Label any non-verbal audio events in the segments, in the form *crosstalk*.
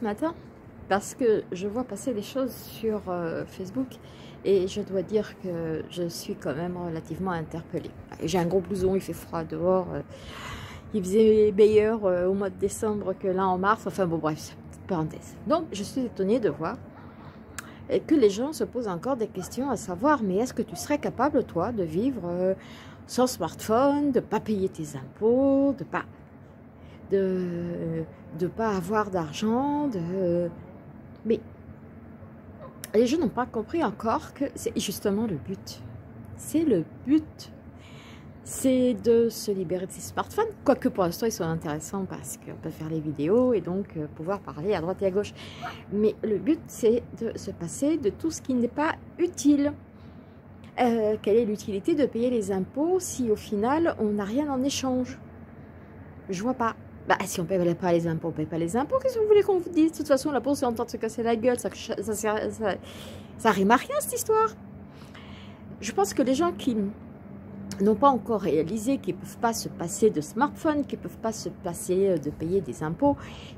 ce matin parce que je vois passer des choses sur euh, Facebook et je dois dire que je suis quand même relativement interpellée. J'ai un gros blouson, il fait froid dehors, euh, il faisait meilleur euh, au mois de décembre que là en mars, enfin bon bref, parenthèse. Donc je suis étonnée de voir que les gens se posent encore des questions à savoir, mais est-ce que tu serais capable toi de vivre sans smartphone, de pas payer tes impôts, de pas de ne pas avoir d'argent, de... Mais les gens n'ont pas compris encore que c'est justement le but. C'est le but. C'est de se libérer de ses smartphones, quoique pour l'instant ils sont intéressants parce qu'on peut faire les vidéos et donc euh, pouvoir parler à droite et à gauche. Mais le but c'est de se passer de tout ce qui n'est pas utile. Euh, quelle est l'utilité de payer les impôts si au final on n'a rien en échange? Je vois pas. Bah, si on ne paye pas les impôts, on ne paye pas les impôts. Qu'est-ce que vous voulez qu'on vous dise? De toute façon, la Poste est en train de se casser la gueule. Ça, ça, ça, ça, rime à rien, cette histoire. Je pense que les gens qui n'ont pas encore réalisé qu'ils ne peuvent pas se passer de smartphone, qu'ils ne peuvent pas se passer euh, de payer des impôts,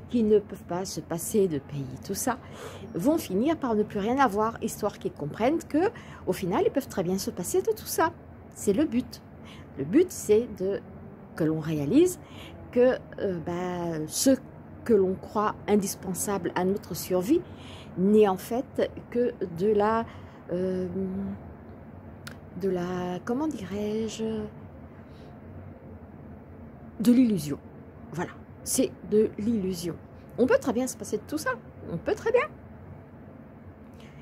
qu'ils ne peuvent pas se passer de payer tout ça, vont finir par ne plus rien avoir, histoire qu'ils comprennent que au final, ils peuvent très bien se passer de tout ça. C'est le but. Le but, c'est de que l'on réalise que euh, bah, ce que l'on croit indispensable à notre survie n'est en fait que de la, euh, de la, comment dirais-je, de l'illusion. Voilà, c'est de l'illusion. On peut très bien se passer de tout ça, on peut très bien.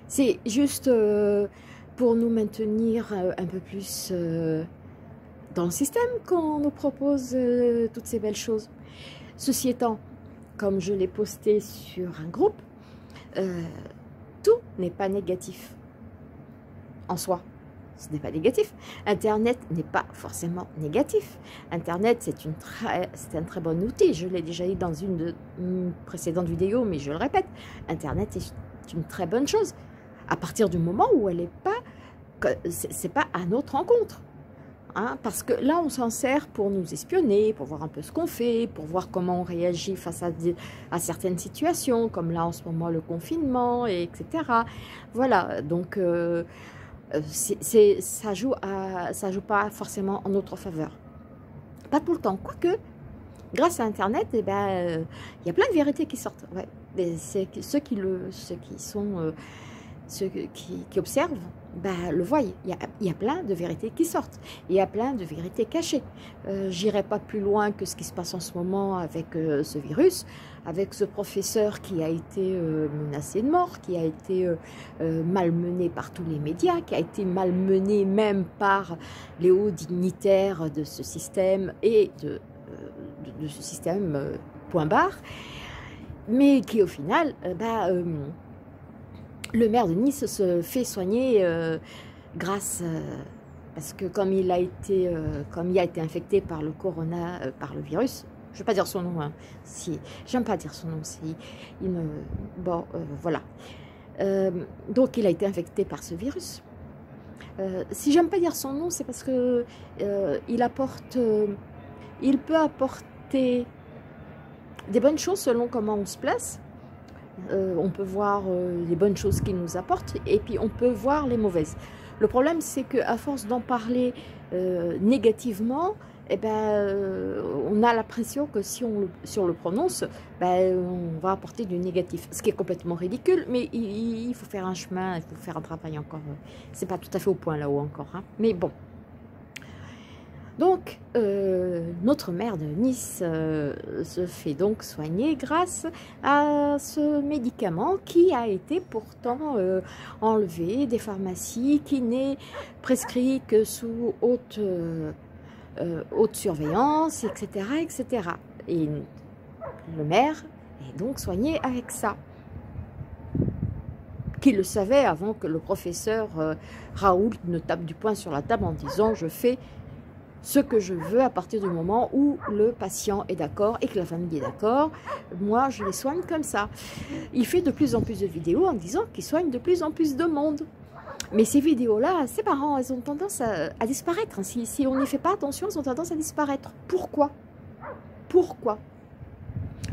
C'est juste euh, pour nous maintenir un peu plus dans le système qu'on nous propose euh, toutes ces belles choses. Ceci étant, comme je l'ai posté sur un groupe, euh, tout n'est pas négatif en soi. Ce n'est pas négatif. Internet n'est pas forcément négatif. Internet, c'est un très bon outil. Je l'ai déjà dit dans une de mes précédentes vidéos, mais je le répète. Internet est une très bonne chose. À partir du moment où elle n'est pas, c'est pas à notre rencontre. Hein, parce que là, on s'en sert pour nous espionner, pour voir un peu ce qu'on fait, pour voir comment on réagit face à, certaines situations, comme là en ce moment le confinement, et etc. Voilà, donc euh, euh ça joue joue pas forcément en notre faveur. Pas tout le temps, quoique, grâce à Internet, eh ben, euh, il y a plein de vérités qui sortent. Ceux qui ceux qui sont, ceux qui, observent bah, le voient. Il y, a, plein de vérités qui sortent. Il y a plein de vérités cachées. Euh, J'irai pas plus loin que ce qui se passe en ce moment avec euh, ce virus, avec ce professeur qui a été euh, menacé de mort, qui a été euh, malmené par tous les médias, qui a été malmené même par les hauts dignitaires de ce système et de ce système point barre, mais qui au final, bah, le maire de Nice se fait soigner euh, grâce, euh, parce que comme il a été, euh, comme il a été infecté par le corona, par le virus, je ne vais pas dire son nom, hein, si, j'aime pas dire son nom, si, il me, bon, voilà. donc il a été infecté par ce virus. si j'aime pas dire son nom, c'est parce que il apporte, il peut apporter des bonnes choses selon comment on se place, euh, on peut voir euh, les bonnes choses qu'il nous apporte et puis on peut voir les mauvaises. Le problème, c'est qu'à force d'en parler euh, négativement, eh ben, on a l'impression que si on, le, prononce, ben, on va apporter du négatif. Ce qui est complètement ridicule, mais il, faut faire un chemin, il faut faire un travail encore. C'est pas tout à fait au point là-haut encore. Hein. Mais bon, donc, euh, notre maire de Nice euh, se fait donc soigner grâce à ce médicament qui a été pourtant euh, enlevé des pharmacies, qui n'est prescrit que sous haute, haute surveillance, etc., etc. Et le maire est donc soigné avec ça qui le savait avant que le professeur Raoult ne tape du poing sur la table en disant « je fais ce que je veux à partir du moment où le patient est d'accord et que la famille est d'accord. Moi, je les soigne comme ça. Il fait de plus en plus de vidéos en disant qu'il soigne de plus en plus de monde. Mais ces vidéos-là, c'est marrant, elles ont tendance à, disparaître. Si, si on n'y fait pas attention, elles ont tendance à disparaître. Pourquoi? Pourquoi?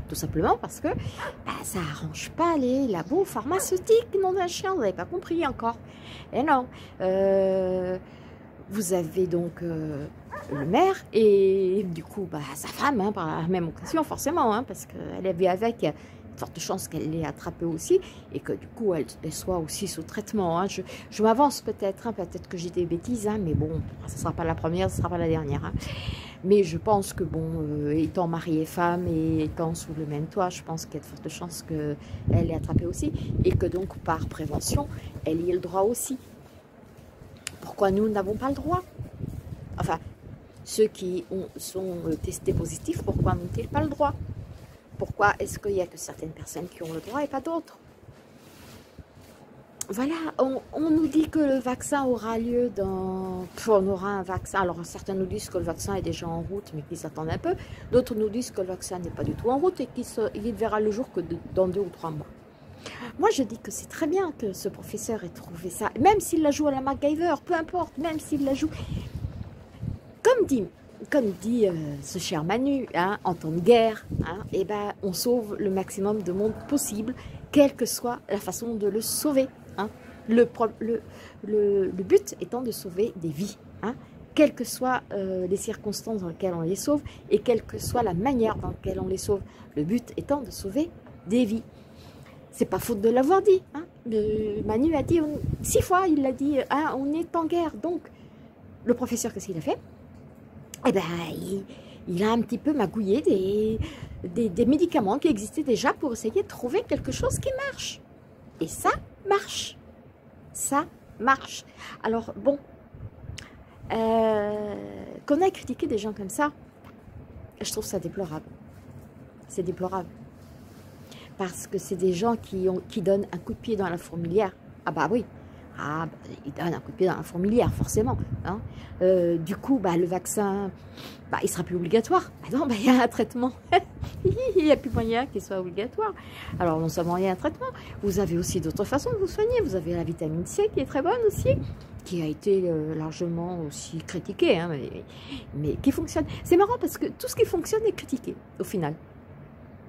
Tout simplement parce que bah, ça arrange pas les labos pharmaceutiques, non d'un chien, vous n'avez pas compris encore. Et non. Euh, vous avez donc euh, le maire et du coup bah, sa femme, hein, par la même occasion forcément, hein, parce qu'elle avait avec forte chance qu'elle l'ait attrapée aussi et que du coup elle, soit aussi sous traitement. Hein. Je, m'avance peut-être, peut-être que j'ai des bêtises, mais bon, ce ne sera pas la première, ce ne sera pas la dernière. Mais je pense que bon, euh, étant mariée femme et étant sous le même toit, je pense qu'il y a de fortes chances qu'elle l'ait attrapée aussi et que donc par prévention, elle y ait le droit aussi. Pourquoi nous n'avons pas le droit Enfin, ceux qui ont, sont euh, testés positifs, pourquoi n'ont-ils pas le droit? Pourquoi est-ce qu'il n'y a que certaines personnes qui ont le droit et pas d'autres? Voilà, on, nous dit que le vaccin aura lieu dans... On aura un vaccin. Alors, certains nous disent que le vaccin est déjà en route, mais qu'ils s'attendent un peu. D'autres nous disent que le vaccin n'est pas du tout en route et qu'il verra le jour que dans deux ou trois mois. Moi, je dis que c'est très bien que ce professeur ait trouvé ça. Même s'il la joue à la MacGyver, peu importe, même s'il la joue... Comme dit comme dit euh, ce cher Manu, hein, en temps de guerre, hein, eh ben, on sauve le maximum de monde possible, quelle que soit la façon de le sauver. Hein. Le, but étant de sauver des vies, quelles que soient euh, les circonstances dans lesquelles on les sauve et quelle que soit la manière dans laquelle on les sauve. Le but étant de sauver des vies. C'est pas faute de l'avoir dit. Hein. Manu a dit six fois, il l'a dit, on est en guerre. Donc, le professeur, qu'est-ce qu'il a fait? Eh ben, il, a un petit peu magouillé des, des, médicaments qui existaient déjà pour essayer de trouver quelque chose qui marche. Et ça marche. Ça marche. Alors, bon, euh, qu'on ait critiqué des gens comme ça, je trouve ça déplorable. C'est déplorable. Parce que c'est des gens qui, donnent un coup de pied dans la fourmilière. Ah bah oui, ah, bah, il donne un coup de pied dans la fourmilière, forcément. Hein. Euh, du coup, bah, le vaccin, bah, il sera plus obligatoire. non, bah, il y a un traitement. *laughs* il n'y a plus moyen qu'il soit obligatoire. Alors, non seulement il y a un traitement, vous avez aussi d'autres façons de vous soigner. Vous avez la vitamine C qui est très bonne aussi, qui a été euh, largement aussi critiquée, hein, mais qui fonctionne. C'est marrant parce que tout ce qui fonctionne est critiqué, au final.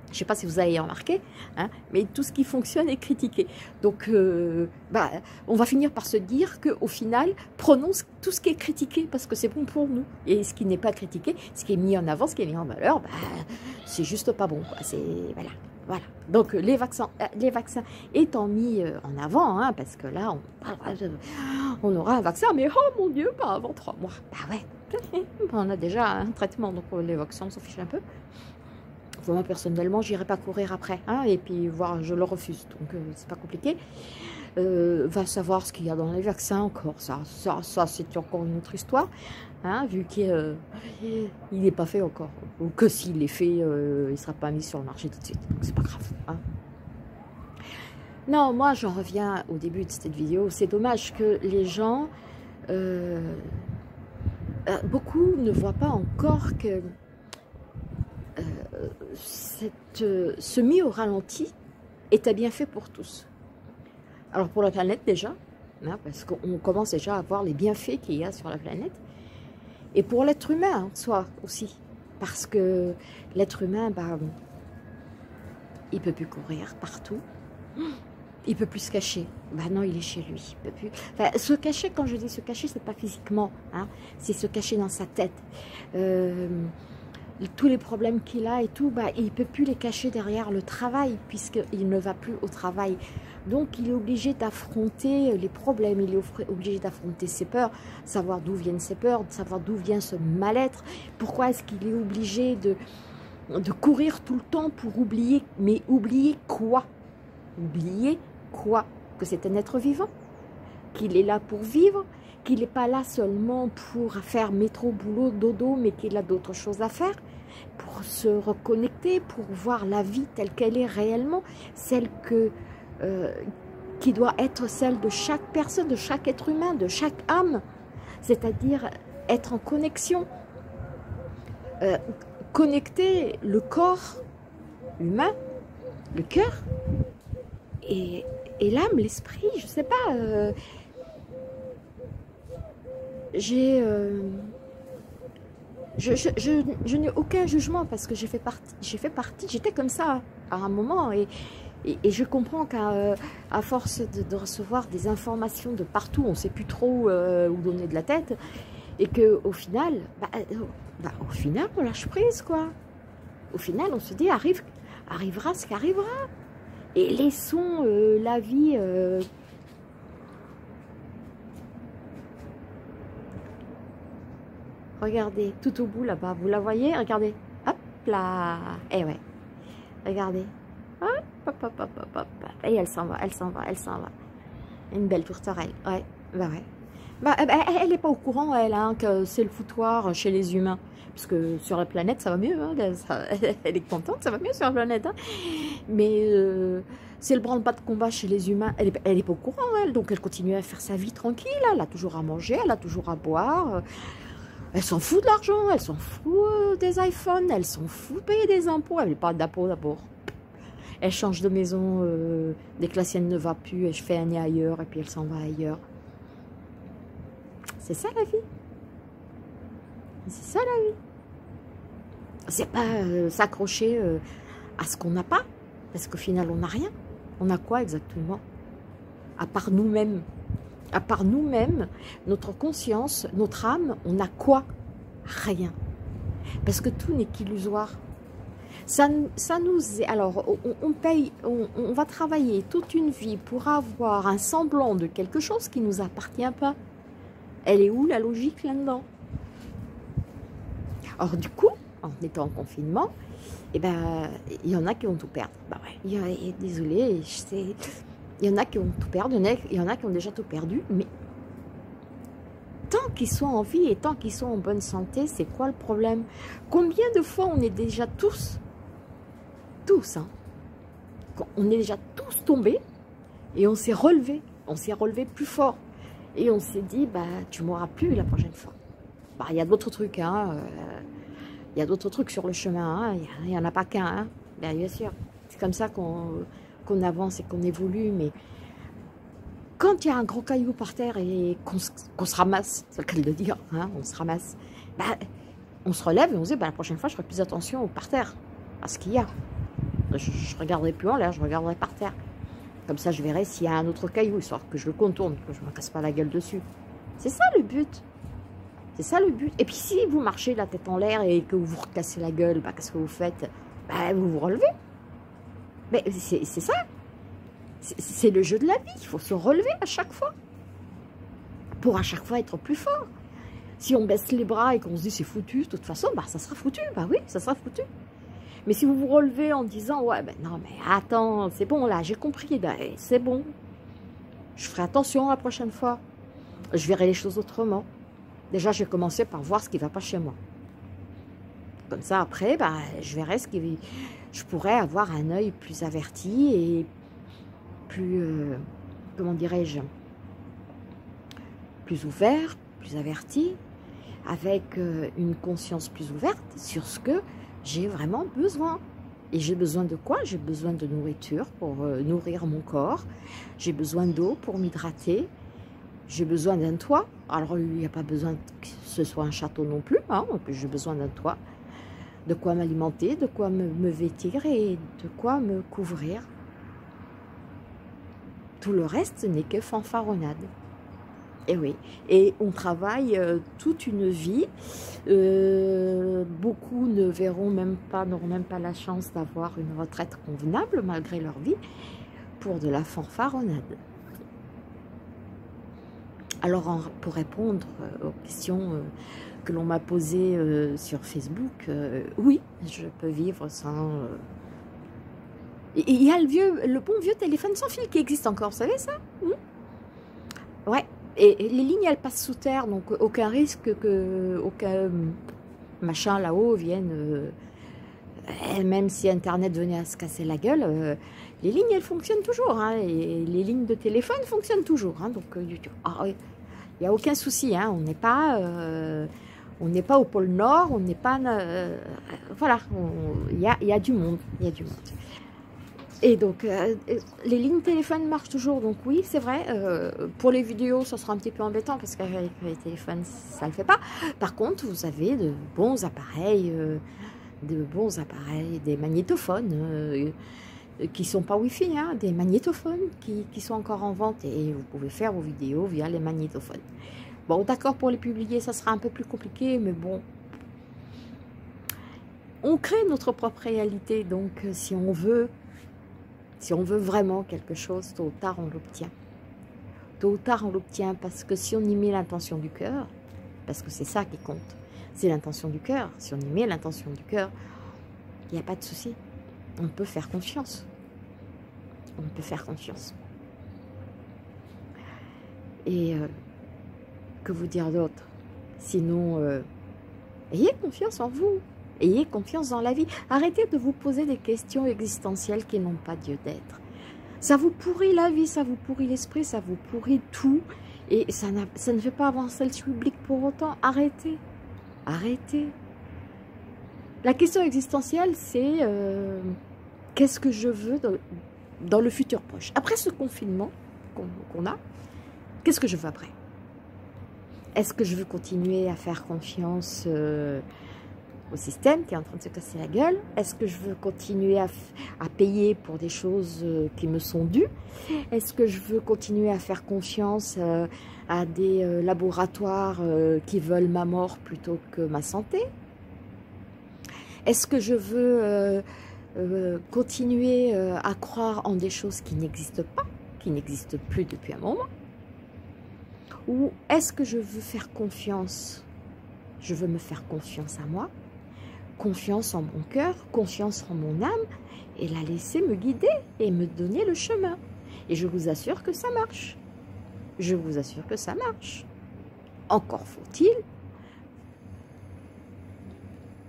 Je ne sais pas si vous avez remarqué, hein, mais tout ce qui fonctionne est critiqué. Donc, euh, bah, on va finir par se dire qu'au final, prenons tout ce qui est critiqué parce que c'est bon pour nous. Et ce qui n'est pas critiqué, ce qui est mis en avant, ce qui est mis en valeur, bah, c'est juste pas bon. Voilà. Voilà. Donc les vaccins, euh, les vaccins étant mis euh, en avant, hein, parce que là, on, on aura un vaccin, mais oh mon Dieu, pas avant trois mois. Bah ouais, *laughs* on a déjà un traitement, donc les vaccins, on s'en fiche un peu moi, personnellement, j'irai pas courir après. Hein, et puis, voir, je le refuse. Donc, euh, c'est pas compliqué. Euh, va savoir ce qu'il y a dans les vaccins encore. Ça, ça, ça c'est encore une autre histoire. Hein, vu qu'il n'est euh, pas fait encore. Ou que s'il est fait, il sera pas mis sur le marché tout de suite. Donc, c'est pas grave. Hein. Non, moi, j'en reviens au début de cette vidéo. C'est dommage que les gens... beaucoup ne voient pas encore que cette, euh, ce mis au ralenti est un bienfait pour tous. Alors pour la planète déjà, hein, parce qu'on commence déjà à voir les bienfaits qu'il y a sur la planète, et pour l'être humain en soi aussi, parce que l'être humain, bah, il peut plus courir partout, il peut plus se cacher. Bah non, il est chez lui. peut plus. se cacher, quand je dis se cacher, c'est pas physiquement, hein, c'est se cacher dans sa tête. Euh, tous les problèmes qu'il a et tout, bah, il ne peut plus les cacher derrière le travail, puisqu'il ne va plus au travail. Donc, il est obligé d'affronter les problèmes, il est obligé d'affronter ses peurs, savoir d'où viennent ses peurs, savoir d'où vient ce mal-être. Pourquoi est-ce qu'il est obligé de, de courir tout le temps pour oublier Mais oublier quoi? Oublier quoi? Que c'est un être vivant? Qu'il est là pour vivre? Qu'il n'est pas là seulement pour faire métro, boulot, dodo, mais qu'il a d'autres choses à faire, pour se reconnecter, pour voir la vie telle qu'elle est réellement, celle que, euh, qui doit être celle de chaque personne, de chaque être humain, de chaque âme, c'est-à-dire être en connexion, euh, connecter le corps humain, le cœur, et, l'âme, l'esprit, je ne sais pas, euh, j'ai... Euh, je, je, je, n'ai aucun jugement parce que j'ai fait partie, fait partie, j'étais comme ça à un moment et, et, je comprends qu'à euh, force de, recevoir des informations de partout, on ne sait plus trop euh, où donner de la tête et qu'au final, bah, bah, au final, on lâche prise quoi. Au final, on se dit, arrive, arrivera ce qui arrivera. Et laissons la vie Regardez, tout au bout là-bas, vous la voyez? Regardez, hop là Eh ouais, regardez. Hop, hop, hop, hop, hop, hop. Et elle s'en va, elle s'en va, elle s'en va. Une belle tourterelle, ouais, bah ouais. Bah, eh ben, elle n'est pas au courant, elle, hein, que c'est le foutoir chez les humains. Parce que sur la planète, ça va mieux. Hein, elle *laughs* est contente, ça va mieux sur la planète. Hein. Mais euh, c'est le branle-bas de combat chez les humains. Elle n'est elle est pas au courant, elle. Donc elle continue à faire sa vie tranquille. Elle a toujours à manger, elle a toujours à boire. Elle s'en fout de l'argent, elle s'en fout euh, des iPhones, elle s'en fout de payer des impôts. Elle n'est pas d'impôts d'abord. Elle change de maison euh, dès que la sienne ne va plus, elle fait un nez ailleurs et puis elle s'en va ailleurs. C'est ça la vie. C'est ça la vie. C'est pas euh, s'accrocher à ce qu'on n'a pas, parce qu'au final on n'a rien. On a quoi exactement? À part nous-mêmes à part nous-mêmes, notre conscience, notre âme, on a quoi? Rien. Parce que tout n'est qu'illusoire. Ça, ça, nous alors on, paye, on, va travailler toute une vie pour avoir un semblant de quelque chose qui ne nous appartient pas. Elle est où la logique là-dedans? Or du coup, en étant en confinement, eh ben, il y en a qui vont tout perdre. Bah ouais, désolé, je sais, il y en a qui ont tout perdu, il y en a qui ont déjà tout perdu, mais tant qu'ils sont en vie et tant qu'ils sont en bonne santé, c'est quoi le problème? Combien de fois on est déjà tous, tous, hein, on est déjà tous tombés et on s'est relevé, on s'est relevé plus fort. Et on s'est dit, bah, tu m'auras plus la prochaine fois. Bah, il y a d'autres trucs, hein. Euh, il y a d'autres trucs sur le chemin, hein, il n'y en a pas qu'un, hein. bien sûr. C'est comme ça qu'on qu'on avance et qu'on évolue, mais quand il y a un gros caillou par terre et qu'on se ramasse, c'est le cas de dire, hein, on se ramasse, bah, on se relève et on se dit, bah, la prochaine fois, je ferai plus attention par terre, à ce qu'il y a. Je, regarderai plus en l'air, je regarderai par terre. Comme ça, je verrai s'il y a un autre caillou, histoire que je le contourne, que je ne me casse pas la gueule dessus. C'est ça le but. C'est ça le but. Et puis si vous marchez la tête en l'air et que vous vous recassez la gueule, bah, qu'est-ce que vous faites? Bah, Vous vous relevez. Mais c'est ça. C'est le jeu de la vie. Il faut se relever à chaque fois. Pour à chaque fois être plus fort. Si on baisse les bras et qu'on se dit c'est foutu, de toute façon, bah, ça sera foutu. Bah oui, ça sera foutu. Mais si vous vous relevez en disant ouais, ben non, mais attends, c'est bon là, j'ai compris, ben, c'est bon. Je ferai attention la prochaine fois. Je verrai les choses autrement. Déjà, je vais commencer par voir ce qui ne va pas chez moi. Comme ça, après, bah, je verrai ce qui, je pourrais avoir un œil plus averti et plus, euh, comment dirais-je, plus ouvert, plus averti, avec euh, une conscience plus ouverte sur ce que j'ai vraiment besoin. Et j'ai besoin de quoi? J'ai besoin de nourriture pour euh, nourrir mon corps. J'ai besoin d'eau pour m'hydrater. J'ai besoin d'un toit. Alors, il n'y a pas besoin que ce soit un château non plus. Hein, j'ai besoin d'un toit de quoi m'alimenter, de quoi me, vêtir et de quoi me couvrir. Tout le reste n'est que fanfaronnade. Et eh oui, et on travaille euh, toute une vie. Euh, beaucoup ne verront même pas, n'auront même pas la chance d'avoir une retraite convenable malgré leur vie pour de la fanfaronnade. Alors, pour répondre euh, aux questions que l'on m'a posé euh, sur Facebook, euh, oui, je peux vivre sans... Euh. Il y a le, vieux, le bon vieux téléphone sans fil qui existe encore, vous savez ça hmm Ouais, et, les lignes, elles passent sous terre, donc aucun risque que aucun machin là-haut vienne... même si Internet venait à se casser la gueule, les lignes, elles fonctionnent toujours. Hein, et les lignes de téléphone fonctionnent toujours. Hein, donc, ah, il n'y a aucun souci. Hein, on n'est pas... On n'est pas au pôle Nord, on n'est pas... Euh, voilà, il y a, du monde, il y a du monde. Et donc, euh, les lignes téléphone marchent toujours. Donc oui, c'est vrai. Euh, pour les vidéos, ça sera un petit peu embêtant parce qu'avec les téléphones, ça ne le fait pas. Par contre, vous avez de bons appareils, de bons appareils, des magnétophones qui sont pas Wi-Fi, hein, des magnétophones qui, sont encore en vente et vous pouvez faire vos vidéos via les magnétophones. Bon, d'accord, pour les publier, ça sera un peu plus compliqué, mais bon, on crée notre propre réalité. Donc, si on veut si on veut vraiment quelque chose, tôt ou tard, on l'obtient. Tôt ou tard, on l'obtient parce que si on y met l'intention du cœur, parce que c'est ça qui compte, c'est l'intention du cœur. Si on y met l'intention du cœur, il n'y a pas de souci. On peut faire confiance. On peut faire confiance. Et euh, que vous dire d'autre Sinon, euh, ayez confiance en vous. Ayez confiance dans la vie. Arrêtez de vous poser des questions existentielles qui n'ont pas Dieu d'être. Ça vous pourrit la vie, ça vous pourrit l'esprit, ça vous pourrit tout. Et ça, ça, ne fait pas avancer le public pour autant. Arrêtez. Arrêtez. La question existentielle, c'est euh, qu'est-ce que je veux dans, le futur proche? Après ce confinement qu'on a, qu'est-ce que je veux après? Est-ce que je veux continuer à faire confiance euh, au système qui est en train de se casser la gueule? Est-ce que je veux continuer à, payer pour des choses euh, qui me sont dues? Est-ce que je veux continuer à faire confiance euh, à des laboratoires qui veulent ma mort plutôt que ma santé? Est-ce que je veux continuer à croire en des choses qui n'existent pas, qui n'existent plus depuis un moment? Ou est-ce que je veux faire confiance? Je veux me faire confiance à moi confiance en mon cœur, confiance en mon âme, et la laisser me guider et me donner le chemin. Et je vous assure que ça marche. Je vous assure que ça marche. Encore faut-il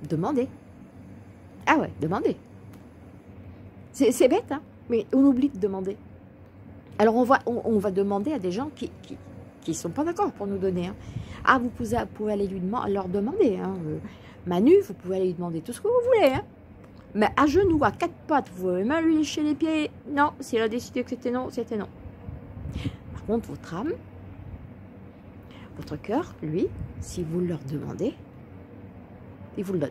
demander. Ah ouais, demander. C'est bête, hein mais on oublie de demander. Alors on va, demander à des gens qui qui, sont pas d'accord pour nous donner. Hein. Ah, vous pouvez, aller lui demander, leur demander. Hein. Euh, Manu, vous pouvez aller lui demander tout ce que vous voulez. Hein. Mais à genoux, à quatre pattes, vous pouvez même lui lécher les pieds. Non, si elle a décidé que c'était non, c'était non. Par contre, votre âme, votre cœur, lui, si vous leur demandez, il vous le donne.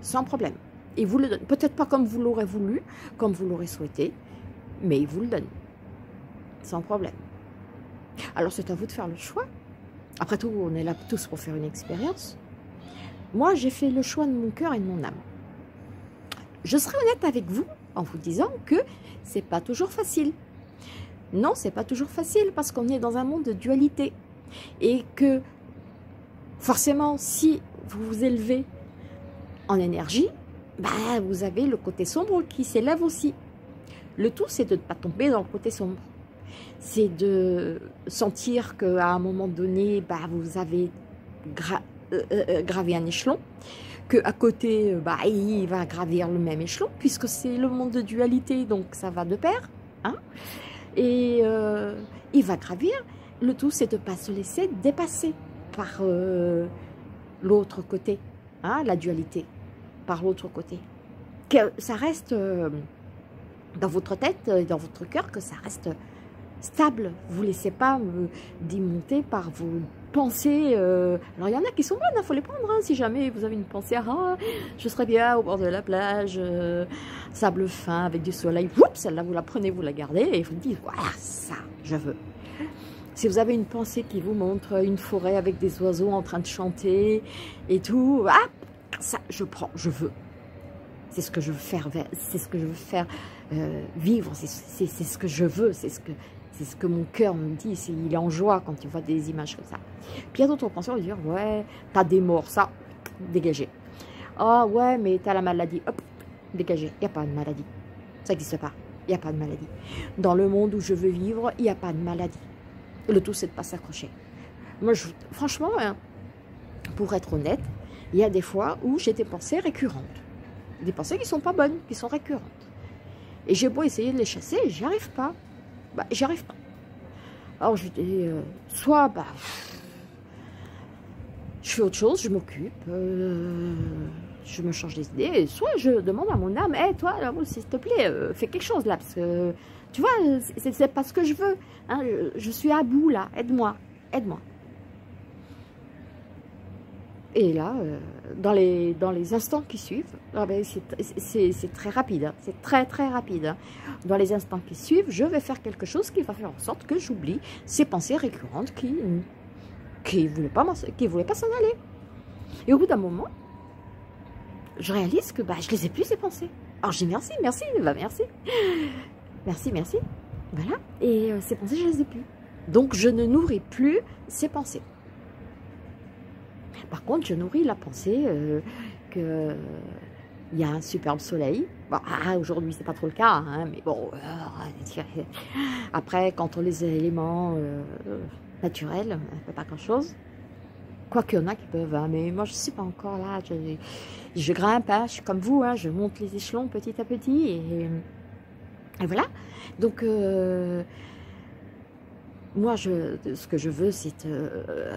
Sans problème. Il vous le donne. Peut-être pas comme vous l'aurez voulu, comme vous l'aurez souhaité, mais il vous le donne. Sans problème. Alors c'est à vous de faire le choix. Après tout, on est là tous pour faire une expérience. Moi, j'ai fait le choix de mon cœur et de mon âme. Je serai honnête avec vous en vous disant que c'est pas toujours facile. Non, c'est pas toujours facile parce qu'on est dans un monde de dualité et que forcément, si vous vous élevez en énergie, bah, vous avez le côté sombre qui s'élève aussi. Le tout, c'est de ne pas tomber dans le côté sombre. C'est de sentir qu'à un moment donné, bah, vous avez euh, euh, euh, graver un échelon, que à côté, bah, il va gravir le même échelon, puisque c'est le monde de dualité, donc ça va de pair. Hein et il va gravir. Le tout, c'est de ne pas se laisser dépasser par l'autre côté, hein, la dualité, par l'autre côté. Que ça reste dans votre tête, dans votre cœur, que ça reste stable. Vous ne laissez pas me démonter par vos pensées. Euh, alors, il y en a qui sont bonnes, il hein, faut les prendre. Hein, si jamais vous avez une pensée, ah, je serais bien au bord de la plage, euh, sable fin, avec du soleil. celle-là, vous la prenez, vous la gardez et vous dites, voilà, ça, je veux. Si vous avez une pensée qui vous montre une forêt avec des oiseaux en train de chanter et tout, ah, ça, je prends, je veux. C'est ce que je veux faire, c'est ce que je veux faire euh, vivre, c'est ce que je veux, c'est ce que c'est ce que mon cœur me dit, il est en joie quand il voit des images comme ça. Puis il y a d'autres penseurs qui dire, ouais, t'as des morts, ça, dégagé. Ah oh, ouais, mais t'as la maladie, hop, dégagé. Il n'y a pas de maladie. Ça n'existe pas. Il n'y a pas de maladie. Dans le monde où je veux vivre, il n'y a pas de maladie. Le tout, c'est de ne pas s'accrocher. Moi, franchement, hein, pour être honnête, il y a des fois où j'ai des pensées récurrentes. Des pensées qui ne sont pas bonnes, qui sont récurrentes. Et j'ai beau essayer de les chasser, j'y arrive pas bah, j'y arrive pas. Alors je dis, euh, soit bah, je fais autre chose, je m'occupe, euh, je me change les idées, soit je demande à mon âme, hé, toi, s'il te plaît, euh, fais quelque chose là, parce que, tu vois, c'est pas ce que je veux. Hein, je, suis à bout là, aide-moi, aide-moi. Et là, dans, les, dans les instants qui suivent, ah ben, c'est très rapide, hein, c'est très très rapide. Hein. Dans les instants qui suivent, je vais faire quelque chose qui va faire en sorte que j'oublie ces pensées récurrentes qui ne qui voulaient pas, s'en aller. Et au bout d'un moment, je réalise que bah, je les ai plus ces pensées. Alors dis merci, merci, bah merci. Merci, merci. Voilà. Et euh, ces pensées, je les ai plus. Donc je ne nourris plus ces pensées. Par contre, je nourris la pensée euh, que il y a un superbe soleil. Bon, ah, aujourd'hui, c'est pas trop le cas, hein, mais bon. Euh, *laughs* après, quand on les éléments euh, naturels, on pas grand-chose. Quoi qu'il y en a qui peuvent, hein, mais moi, je suis pas encore là. Je, grimpe, hein, je suis comme vous, je monte les échelons petit à petit. Et, et voilà. Donc, moi, je, ce que je veux, c'est euh,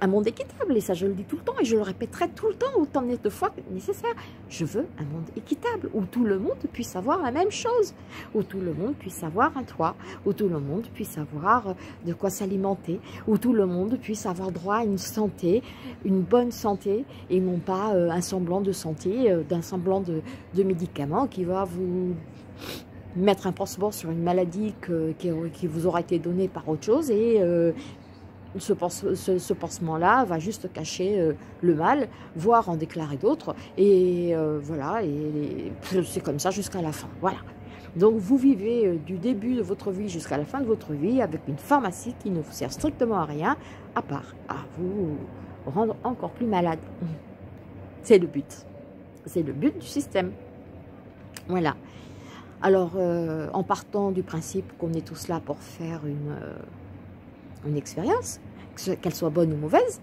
un monde équitable. Et ça, je le dis tout le temps et je le répéterai tout le temps, autant de fois que nécessaire. Je veux un monde équitable où tout le monde puisse avoir la même chose, où tout le monde puisse avoir un toit, où tout le monde puisse avoir de quoi s'alimenter, où tout le monde puisse avoir droit à une santé, une bonne santé et non pas euh, un semblant de santé, euh, d'un semblant de, de médicaments qui va vous mettre un pansement sur une maladie qui, vous aura été donnée par autre chose et euh, ce, pansement-là va juste cacher euh, le mal, voire en déclarer d'autres. Et euh, voilà, et, *laughs* c'est comme ça jusqu'à la fin. Voilà. Donc vous vivez du début de votre vie jusqu'à la fin de votre vie avec une pharmacie qui ne vous sert strictement à rien, à part à vous rendre encore plus malade. C'est le but. C'est le but du système. Voilà. Alors, euh, en partant du principe qu'on est tous là pour faire une, euh, expérience, qu'elle soit bonne ou mauvaise,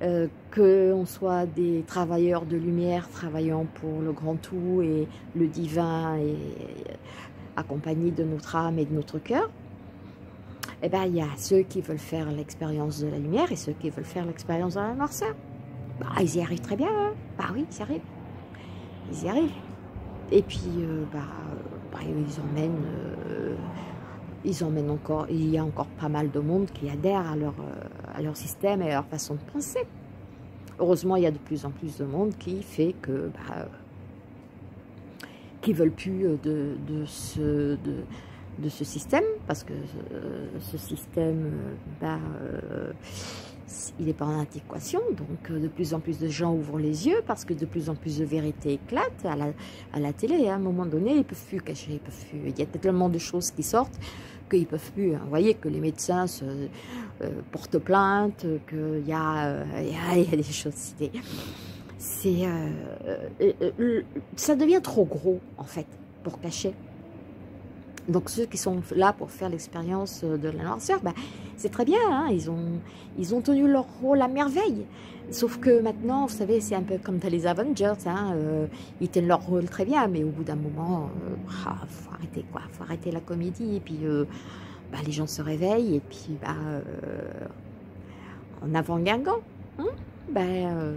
euh, qu'on soit des travailleurs de lumière travaillant pour le grand tout et le divin et accompagnés de notre âme et de notre cœur, eh bien, il y a ceux qui veulent faire l'expérience de la lumière et ceux qui veulent faire l'expérience de la noirceur. Bah, ils y arrivent très bien, hein bah oui, ils y arrivent. Ils y arrivent. Et puis, bah, ils emmènent, euh, ils emmènent encore, il y a encore pas mal de monde qui adhère à leur, euh, à leur système et à leur façon de penser. Heureusement, il y a de plus en plus de monde qui fait que, bah, qui veulent plus de, de ce, de, de, ce système, parce que euh, ce système, bah, il n'est pas en adéquation. Donc, euh, de plus en plus de gens ouvrent les yeux parce que de plus en plus de vérités éclatent à la, télé. À un moment donné, ils ne peuvent plus cacher, ils peuvent. Il y a tellement de choses qui sortent qu'ils ne peuvent plus. Hein. Vous voyez que les médecins se, euh, portent plainte, qu'il y, a, il y, a des choses. C'est, ça devient trop gros, en fait, pour cacher. Donc ceux qui sont là pour faire l'expérience de la noirceur, ben, c'est très bien, hein, ils, ont, ils ont tenu leur rôle à merveille. Sauf que maintenant, vous savez, c'est un peu comme dans les Avengers, hein, euh, ils tiennent leur rôle très bien, mais au bout d'un moment, il euh, ah, faut arrêter quoi, faut arrêter la comédie, et puis euh, bah, les gens se réveillent, et puis bah, en avant Guingamp, hein, ben,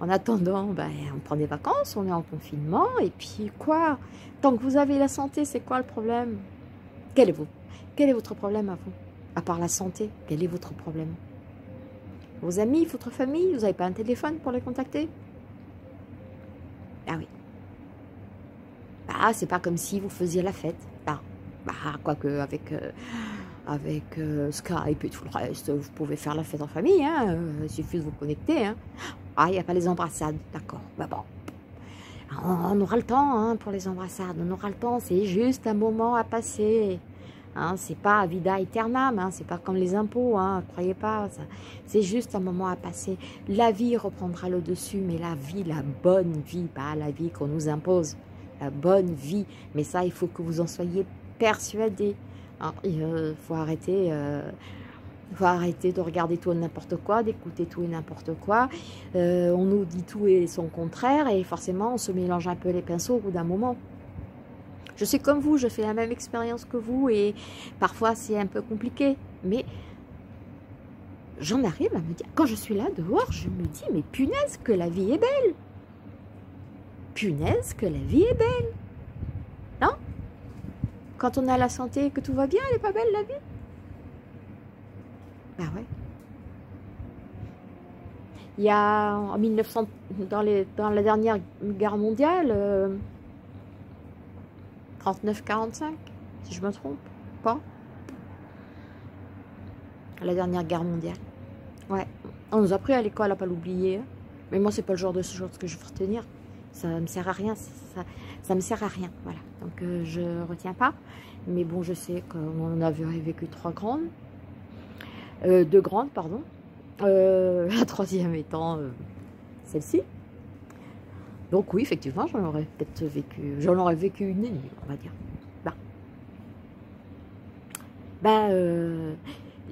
en attendant, ben, on prend des vacances, on est en confinement, et puis quoi? Tant que vous avez la santé, c'est quoi le problème? Quel est, votre problème à vous? À part la santé, quel est votre problème? Vos amis, votre famille, vous n'avez pas un téléphone pour les contacter? Ah oui. Ah, c'est pas comme si vous faisiez la fête. Ah, bah, quoique avec... Euh, euh, Skype et tout le reste, vous pouvez faire la fête en famille, hein, euh, il suffit de vous connecter. Hein. Ah, il n'y a pas les embrassades, d'accord, bah bon. On, aura le temps hein, pour les embrassades, on aura le temps, c'est juste un moment à passer. Hein, c'est pas vida aeternam, hein, c'est pas comme les impôts, hein, croyez pas, c'est juste un moment à passer. La vie reprendra le dessus, mais la vie, la bonne vie, pas la vie qu'on nous impose, la bonne vie. Mais ça, il faut que vous en soyez persuadés. Il faut arrêter, euh, faut arrêter de regarder tout et n'importe quoi, d'écouter tout et n'importe quoi. Euh, on nous dit tout et son contraire, et forcément, on se mélange un peu les pinceaux au bout d'un moment. Je suis comme vous, je fais la même expérience que vous, et parfois c'est un peu compliqué, mais j'en arrive à me dire, quand je suis là dehors, je me dis, mais punaise, que la vie est belle. punaise que la vie est belle. Non? Quand on a la santé et que tout va bien, elle n'est pas belle la vie? Ben ouais? Il y a en 1900, dans, les, dans la dernière guerre mondiale, 39-45, euh, si je me trompe, pas La dernière guerre mondiale. Ouais, on nous a appris à l'école à pas l'oublier. Hein. Mais moi, c'est pas le genre de choses que je veux retenir. Ça me sert à rien. Ça, ça me sert à rien. Voilà. Donc, euh, je retiens pas. Mais bon, je sais qu'on avait vécu trois grandes. Euh, deux grandes, pardon. Euh, *laughs* la troisième étant celle-ci. Donc oui, effectivement, j'en aurais peut-être vécu, j'en aurais vécu une nuit, on va dire. Bah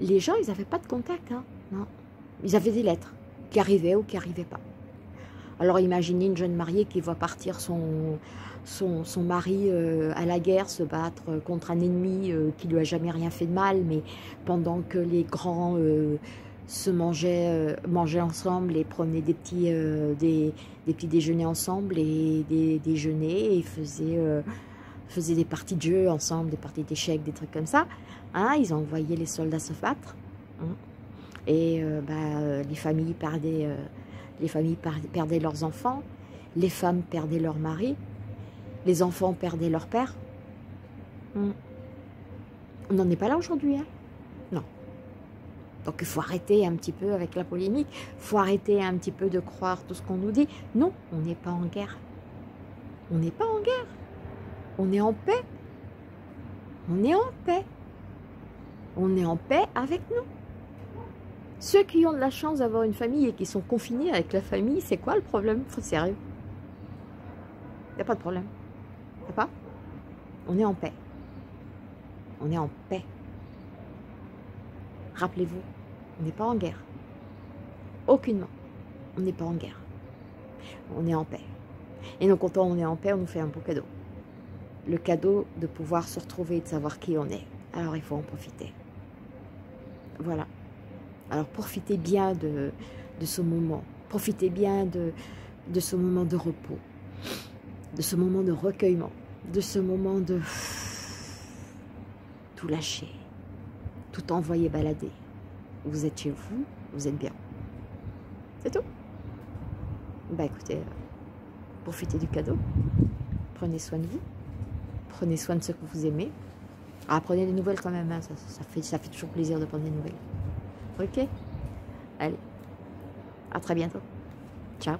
les gens, ils n'avaient pas de contact, hein, non. Ils avaient des lettres qui arrivaient ou qui n'arrivaient pas. Alors imaginez une jeune mariée qui voit partir son, son, mari euh, à la guerre, se battre contre un ennemi euh, qui lui a jamais rien fait de mal, mais pendant que les grands euh, se mangeaient, mangeaient ensemble et prenaient des petits, des, petits déjeuners ensemble et des déjeuners et faisaient, des parties de jeu ensemble, des parties d'échecs, des trucs comme ça. Hein, ils envoyaient les soldats se battre. Hein. Et bah, les familles perdaient les familles perdaient leurs enfants, les femmes perdaient leur mari, les enfants perdaient leur père. Hmm. On n'en est pas là aujourd'hui, hein? Non. Donc il faut arrêter un petit peu avec la polémique, il faut arrêter un petit peu de croire tout ce qu'on nous dit. Non, on n'est pas en guerre. On n'est pas en guerre. On est en paix. On est en paix. On est en paix avec nous. Ceux qui ont de la chance d'avoir une famille et qui sont confinés avec la famille, c'est quoi le problème? Faut sérieux. Il n'y a pas de problème. Pas On est en paix. On est en paix. Rappelez-vous, on n'est pas en guerre. Aucunement. On n'est pas en guerre. On est en paix. Et donc, quand on est en paix, on nous fait un beau cadeau. Le cadeau de pouvoir se retrouver et de savoir qui on est. Alors, il faut en profiter. Voilà. Alors profitez bien de, ce moment. Profitez bien de ce moment de repos, de ce moment de recueillement, de ce moment de tout lâcher, tout envoyer balader. Vous êtes chez vous, vous êtes bien. C'est tout? Bah écoutez, euh, profitez du cadeau. Prenez soin de vous. Prenez soin de ceux que vous aimez. Ah, prenez des nouvelles quand même, hein. ça, fait, ça fait toujours plaisir de prendre des nouvelles. Ok? Allez, à très bientôt. Ciao